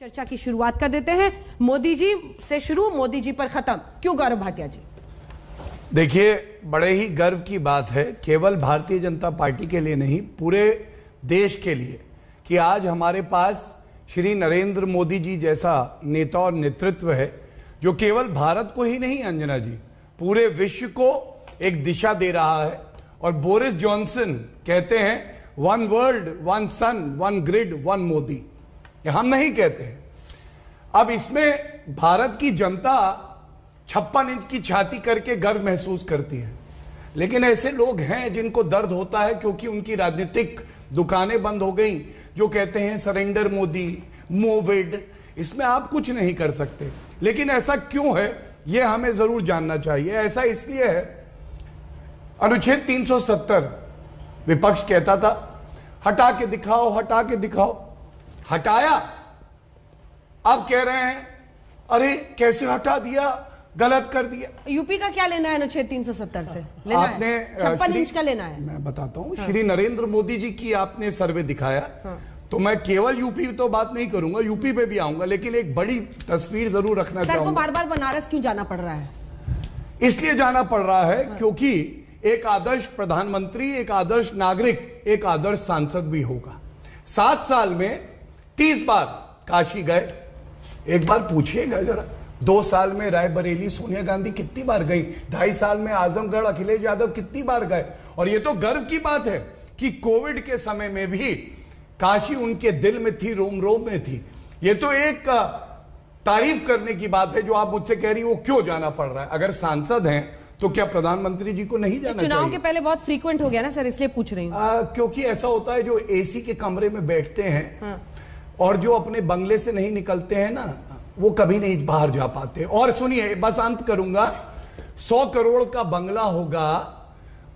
चर्चा की शुरुआत कर देते हैं। मोदी जी से शुरू, मोदी जी पर खत्म। क्यों गौरव भाटिया जी? देखिए, बड़े ही गर्व की बात है, केवल भारतीय जनता पार्टी के लिए नहीं, पूरे देश के लिए, कि आज हमारे पास श्री नरेंद्र मोदी जी जैसा नेता और नेतृत्व है, जो केवल भारत को ही नहीं, अंजना जी, पूरे विश्व को एक दिशा दे रहा है। और बोरिस जॉनसन कहते हैं one world one sun one grid one Modi हम नहीं कहते। अब इसमें भारत की जनता छप्पन इंच की छाती करके गर्व महसूस करती है। लेकिन ऐसे लोग हैं जिनको दर्द होता है क्योंकि उनकी राजनीतिक दुकानें बंद हो गई, जो कहते हैं, सरेंडर मोदी, मोविड, इसमें आप कुछ नहीं कर सकते। लेकिन ऐसा क्यों है यह हमें ज़रूर जानना चाहिए। ऐसा इसलिए है, अनुच्छेद 370 विपक्ष कहता था, हटा के दिखाओ, हटा के दिखाओ। हटाया। अब कह रहे हैं अरे कैसे हटा दिया? गलत कर दिया। यूपी का क्या लेना है अनुच्छेद 370 से लेना आपने है छप्पन इंच का लेना है। मैं बताता हूँ। श्री नरेंद्र मोदी जी की आपने सर्वे दिखाया। हाँ। तो मैं केवल यूपी तो बात नहीं करूँगा यूपी पे भी आऊँगा लेकिन एक बड़ी तस्वीर ज़रूर रखना सर को बार बार बनारस क्यों जाना पड़ रहा है? इसलिए जाना पड़ रहा है। क्योंकि एक आदर्श प्रधानमंत्री एक आदर्श नागरिक एक आदर्श सांसद भी होगा। सात साल में तीस बार काशी गए। एक बार पूछिएगा जरा दो साल में रायबरेली सोनिया गांधी कितनी बार गई? ढाई साल में आजमगढ़ अखिलेश यादव कितनी बार गए? और ये तो गर्व की बात है कि कोविड के समय में भी काशी उनके दिल में थी रोम रोम में थी। ये तो एक तारीफ़ करने की बात है जो आप मुझसे कह रही हो वो क्यों जाना पड़ रहा है? अगर सांसद हैं तो क्या प्रधानमंत्री जी को नहीं जाना चुनाव चाहिए? के पहले बहुत फ्रीक्वेंट हो गया ना सर इसलिए पूछ रही हूँ। क्योंकि ऐसा होता है जो एसी के कमरे में बैठते हैं हाँ। और जो अपने बंगले से नहीं निकलते हैं ना, वो कभी नहीं बाहर जा पाते। और सुनिए बस अंत करूँगा। सौ करोड़ का बंगला होगा,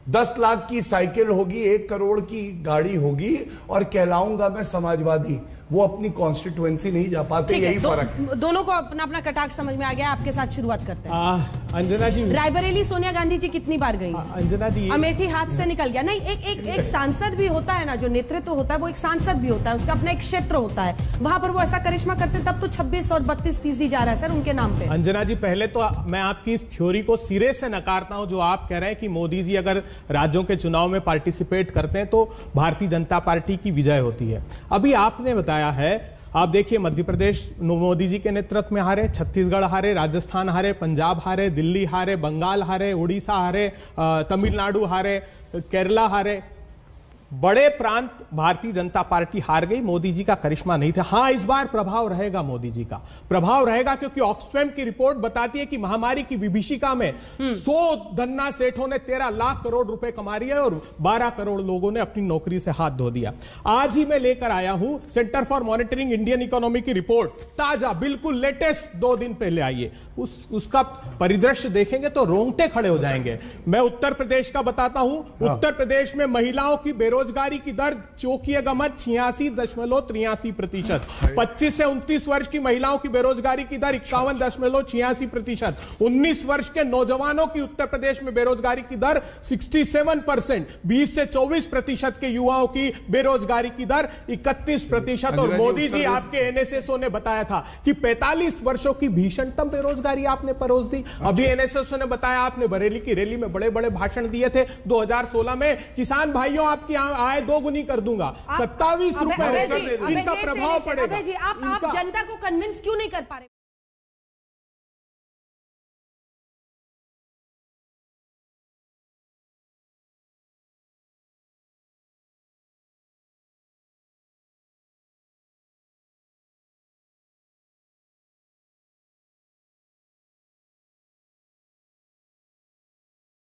दस लाख की साइकिल होगी, एक करोड़ की गाड़ी होगी, और कहलाऊँगा मैं समाजवादी। वो अपनी कॉन्स्टिट्युएंसी नहीं जा पाते यही दो, फ़र्क है। दोनों को अपना अपना कटाक्ष समझ में आ गया आपके साथ शुरुआत करते हैं। आ, अंजना जी। रायबरेली सोनिया गांधी जी कितनी बार गई? आ, अंजना जी अमेठी हाथ से निकल गया। नहीं एक एक एक सांसद भी होता है ना जो नेतृत्व तो होता है वो एक सांसद भी होता है उसका अपना एक क्षेत्र होता है। वहाँ पर वो ऐसा करिश्मा करते हैं, तब तो 26 और 32 फ़ीसदी जा रहा है सर उनके नाम पे। अंजना जी पहले तो मैं आपकी इस थ्योरी को सिरे से नकारता हूँ जो आप कह रहे हैं कि मोदी जी अगर राज्यों के चुनाव में पार्टिसिपेट करते हैं तो भारतीय जनता पार्टी की विजय होती है। अभी आपने बताया है। आप देखिए मध्य प्रदेश मोदी जी के नेतृत्व में हारे, छत्तीसगढ़ हारे, राजस्थान हारे, पंजाब हारे, दिल्ली हारे, बंगाल हारे उड़ीसा हारे तमिलनाडु हारे, केरला हारे। बड़े प्रांत भारतीय जनता पार्टी हार गई मोदी जी का करिश्मा नहीं था। हाँ इस बार प्रभाव रहेगा मोदी जी का। प्रभाव रहेगा क्योंकि ऑक्सफैम की रिपोर्ट बताती है कि महामारी की विभीषिका में सो धन्ना सेठों ने 13 लाख करोड़ रुपए कमा रही है और 12 करोड़ लोगों ने अपनी नौकरी से हाथ धो दिया। आज ही मैं लेकर आया हूँ centre for monitoring Indian economy की रिपोर्ट। ताज़ा बिल्कुल लेटेस्ट दो दिन पहले आई है। उस उसका परिदृश्य देखेंगे तो रोंगटे खड़े हो जाएँगे। मैं उत्तर प्रदेश का बताता हूँ। उत्तर प्रदेश में महिलाओं की बेरोजगारी की दर चौकीय गमत छियासी दशमलव तिरासी प्रतिशत। पच्चीस से उनतीस वर्ष की महिलाओं की बेरोजगारी की दर इक्यावन दशमलव छियासी प्रतिशत। उन्नीस वर्ष के नौजवानों की उत्तर प्रदेश में बेरोजगारी की दर 67 परसेंट बीस से चौबीस प्रतिशत के युवाओं की बेरोजगारी की दर इकतीस प्रतिशत। और मोदी जी आपके एनएसएसओ ने बताया था कि 45 वर्षों की भीषणतम बेरोजगारी आपने परोस दी। अभी एनएसएसओ ने बताया आपने बरेली की रैली में बड़े बड़े भाषण दिए थे। 2016 में किसान भाइयों आपकी आय दोगुनी कर दूँगा। सत्तावीस रूपए इनका प्रभाव पड़ेगा। जी आप आप जनता को कन्विंस क्यों नहीं कर पा रहे?